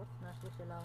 Tapos, nasa siya.